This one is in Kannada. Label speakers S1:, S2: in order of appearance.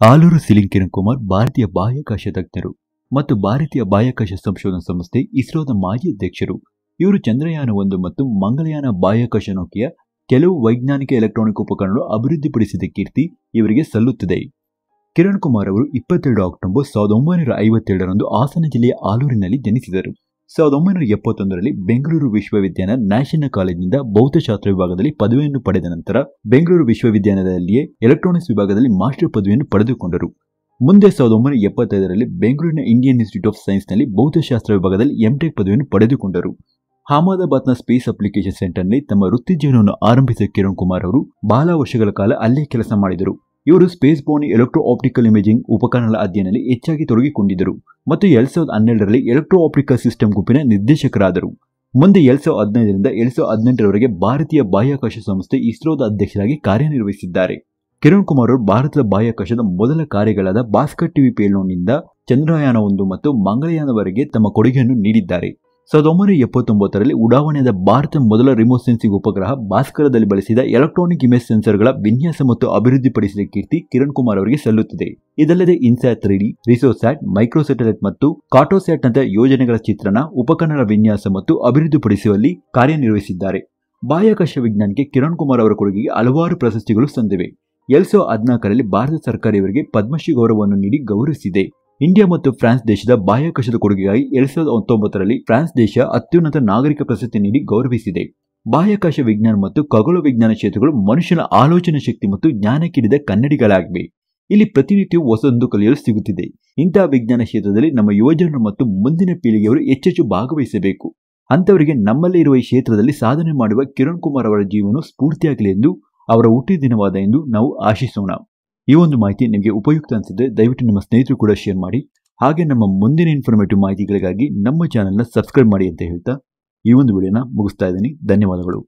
S1: ಆಲೂರು ಸಿಲಿಂಗ್ ಕಿರಣ್ ಕುಮಾರ್ ಭಾರತೀಯ ಬಾಹ್ಯಾಕಾಶ ತಜ್ಞರು ಮತ್ತು ಭಾರತೀಯ ಬಾಹ್ಯಾಕಾಶ ಸಂಶೋಧನಾ ಸಂಸ್ಥೆ ಇಸ್ರೋದ ಮಾಜಿ ಅಧ್ಯಕ್ಷರು. ಇವರು ಚಂದ್ರಯಾನ ಒಂದು ಮತ್ತು ಮಂಗಳಯಾನ ಬಾಹ್ಯಾಕಾಶ ನೌಕೆಯ ಕೆಲವು ವೈಜ್ಞಾನಿಕ ಎಲೆಕ್ಟ್ರಾನಿಕ್ ಉಪಕರಣಗಳು ಅಭಿವೃದ್ಧಿಪಡಿಸಿದ ಕೀರ್ತಿ ಇವರಿಗೆ ಸಲ್ಲುತ್ತದೆ. ಕಿರಣ್ ಕುಮಾರ್ ಅವರು ಇಪ್ಪತ್ತೆರಡು ಅಕ್ಟೋಬರ್ ಸಾವಿರದ ಒಂಬೈನೂರ ಐವತ್ತೇಳರಂದು ಹಾಸನ ಜಿಲ್ಲೆಯ ಆಲೂರಿನಲ್ಲಿ ಜನಿಸಿದರು. ಸಾವಿರದ ಒಂಬೈನೂರ ಎಪ್ಪತ್ತೊಂದರಲ್ಲಿ ಬೆಂಗಳೂರು ವಿಶ್ವವಿದ್ಯಾಲಯ ನ್ಯಾಷನಲ್ ಕಾಲೇಜಿನಿಂದ ಭೌತಶಾಸ್ತ್ರ ವಿಭಾಗದಲ್ಲಿ ಪದವಿಯನ್ನು ಪಡೆದ ನಂತರ ಬೆಂಗಳೂರು ವಿಶ್ವವಿದ್ಯಾಲಯದಲ್ಲಿಯೇ ಎಲೆಕ್ಟ್ರಾನಿಕ್ಸ್ ವಿಭಾಗದಲ್ಲಿ ಮಾಸ್ಟರ್ ಪದವಿಯನ್ನು ಪಡೆದುಕೊಂಡರು. ಮುಂದೆ ಸಾವಿರದ ಒಂಬೈನೂರ ಎಪ್ಪತ್ತೈದರಲ್ಲಿ ಬೆಂಗಳೂರಿನ ಇಂಡಿಯನ್ ಇನ್ಸ್ಟಿಟ್ಯೂಟ್ ಆಫ್ ಸೈನ್ಸ್ನಲ್ಲಿ ಭೌತಶಾಸ್ತ್ರ ವಿಭಾಗದಲ್ಲಿ ಎಂಟೆಕ್ ಪದವಿಯನ್ನು ಪಡೆದುಕೊಂಡರು. ಅಹಮದಾಬಾದ್ನ ಸ್ಪೇಸ್ ಅಪ್ಲಿಕೇಶನ್ ಸೆಂಟರ್ನಲ್ಲಿ ತಮ್ಮ ವೃತ್ತಿ ಜೀವನವನ್ನು ಆರಂಭಿಸಿದ ಕಿರಣ್ ಕುಮಾರ್ ಅವರು ಬಹಳ ವರ್ಷಗಳ ಕಾಲ ಅಲ್ಲೇ ಕೆಲಸ ಮಾಡಿದರು. ಇವರು space Boney electro optical imaging ಉಪಕರಣಗಳ ಅಧ್ಯಯನದಲ್ಲಿ ಹೆಚ್ಚಾಗಿ ತೊಡಗಿಕೊಂಡಿದ್ದರು ಮತ್ತು ಎರಡ್ ಸಾವಿರದ ಹನ್ನೆರಡರಲ್ಲಿ ಎಲೆಕ್ಟ್ರೋ ಆಪ್ಟಿಕಲ್ ಸಿಸ್ಟಮ್ ಗುಂಪಿನ ನಿರ್ದೇಶಕರಾದರು. ಮುಂದೆ ಎರಡ್ ಸಾವಿರದ ಹದಿನೈದರಿಂದ ಎರಡ್ ಸಾವಿರದ ಹದಿನೆಂಟರವರೆಗೆ ಭಾರತೀಯ ಬಾಹ್ಯಾಕಾಶ ಸಂಸ್ಥೆ ಇಸ್ರೋದ ಅಧ್ಯಕ್ಷರಾಗಿ ಕಾರ್ಯನಿರ್ವಹಿಸಿದ್ದಾರೆ. ಕಿರಣ್ ಕುಮಾರ್ ಅವರು ಭಾರತದ ಬಾಹ್ಯಾಕಾಶದ ಮೊದಲ ಕಾರ್ಯಗಳಾದ ಭಾಸ್ಕರ್ ಟಿವಿ ಪೇಲೋನ್ನಿಂದ ಚಂದ್ರಯಾನ ಒಂದು ಮತ್ತು ಮಂಗಳಯಾನವರೆಗೆ ತಮ್ಮ ಕೊಡುಗೆಯನ್ನು ನೀಡಿದ್ದಾರೆ. ಸಾವಿರದ ಒಂಬೈನೂರ ಎಪ್ಪತ್ತೊಂಬತ್ತರಲ್ಲಿ ಉಡಾವಣೆಯಾದ ಭಾರತ ಮೊದಲ ರಿಮೋಟ್ ಸೆನ್ಸಿಂಗ್ ಉಪಗ್ರಹ ಭಾಸ್ಕರದಲ್ಲಿ ಬಳಸಿದ ಎಲೆಕ್ಟ್ರಾನಿಕ್ ಇಮೇಜ್ ಸೆನ್ಸರ್ಗಳ ವಿನ್ಯಾಸ ಮತ್ತು ಅಭಿವೃದ್ಧಿಪಡಿಸಿದ ಕೀರ್ತಿ ಕಿರಣ್ ಕುಮಾರ್ ಅವರಿಗೆ ಸಲ್ಲುತ್ತದೆ. ಇದಲ್ಲದೆ INSAT three D Resourcesat microsatellite ಮತ್ತು ಕಾಟೋಸ್ಯಾಟ್ ನಂತಹ ಯೋಜನೆಗಳ ಚಿತ್ರಣ, ಉಪಕರಣಗಳ ವಿನ್ಯಾಸ ಮತ್ತು ಅಭಿವೃದ್ಧಿಪಡಿಸುವಲ್ಲಿ ಕಾರ್ಯನಿರ್ವಹಿಸಿದ್ದಾರೆ. ಬಾಹ್ಯಾಕಾಶ ವಿಜ್ಞಾನಕ್ಕೆ ಕಿರಣ್ ಕುಮಾರ್ ಅವರ ಕೊಡುಗೆಗೆ ಹಲವಾರು ಪ್ರಶಸ್ತಿಗಳು ಸಂದಿವೆ. ಎರಡ್ ಸಾವಿರದ ಹದಿನಾಲ್ಕರಲ್ಲಿ ಭಾರತ ಸರ್ಕಾರ ಇವರಿಗೆ ಪದ್ಮಶ್ರೀ ಗೌರವವನ್ನು ನೀಡಿ ಗೌರವಿಸಿದೆ. ಇಂಡಿಯಾ ಮತ್ತು ಫ್ರಾನ್ಸ್ ದೇಶದ ಬಾಹ್ಯಾಕಾಶದ ಕೊಡುಗೆಗಾಗಿ ಎರಡ್ ಸಾವಿರದ ಹತ್ತೊಂಬತ್ತರಲ್ಲಿ ಫ್ರಾನ್ಸ್ ದೇಶ ಅತ್ಯುನ್ನತ ನಾಗರಿಕ ಪ್ರಶಸ್ತಿ ನೀಡಿ ಗೌರವಿಸಿದೆ. ಬಾಹ್ಯಾಕಾಶ ವಿಜ್ಞಾನ ಮತ್ತು ಖಗೋಳ ವಿಜ್ಞಾನ ಕ್ಷೇತ್ರಗಳು ಮನುಷ್ಯನ ಆಲೋಚನಾ ಶಕ್ತಿ ಮತ್ತು ಜ್ಞಾನಕ್ಕಿಡಿದ ಕನ್ನಡಿಗಳಾಗಿವೆ. ಇಲ್ಲಿ ಪ್ರತಿನಿತ್ಯವೂ ಹೊಸದೊಂದು ಕಲಿಯಲು ಸಿಗುತ್ತಿದೆ. ಇಂತಹ ವಿಜ್ಞಾನ ಕ್ಷೇತ್ರದಲ್ಲಿ ನಮ್ಮ ಯುವಜನರು ಮತ್ತು ಮುಂದಿನ ಪೀಳಿಗೆಯವರು ಹೆಚ್ಚೆಚ್ಚು ಭಾಗವಹಿಸಬೇಕು. ಅಂತವರಿಗೆ ನಮ್ಮಲ್ಲಿ ಇರುವ ಈ ಕ್ಷೇತ್ರದಲ್ಲಿ ಸಾಧನೆ ಮಾಡುವ ಕಿರಣ್ ಕುಮಾರ್ ಅವರ ಜೀವನ ಸ್ಫೂರ್ತಿಯಾಗಲಿ ಎಂದು ಅವರ ಹುಟ್ಟಿದ ದಿನವಾದ ಎಂದು ನಾವು ಆಶಿಸೋಣ. ಈ ಒಂದು ಮಾಹಿತಿ ನಿಮಗೆ ಉಪಯುಕ್ತ ಅನಿಸಿದ್ರೆ ದಯವಿಟ್ಟು ನಮ್ಮ ಸ್ನೇಹಿತರು ಕೂಡ ಶೇರ್ ಮಾಡಿ. ಹಾಗೆ ನಮ್ಮ ಮುಂದಿನ ಇನ್ಫಾರ್ಮೇಟಿವ್ ಮಾಹಿತಿಗಳಿಗಾಗಿ ನಮ್ಮ ಚಾನೆಲ್ನ ಸಬ್ಸ್ಕ್ರೈಬ್ ಮಾಡಿ ಅಂತ ಹೇಳ್ತಾ ಈ ಒಂದು ವಿಡಿಯೋನ ಮುಗಿಸ್ತಾ ಇದ್ದೀನಿ. ಧನ್ಯವಾದಗಳು.